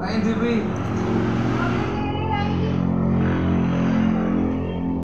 9 GB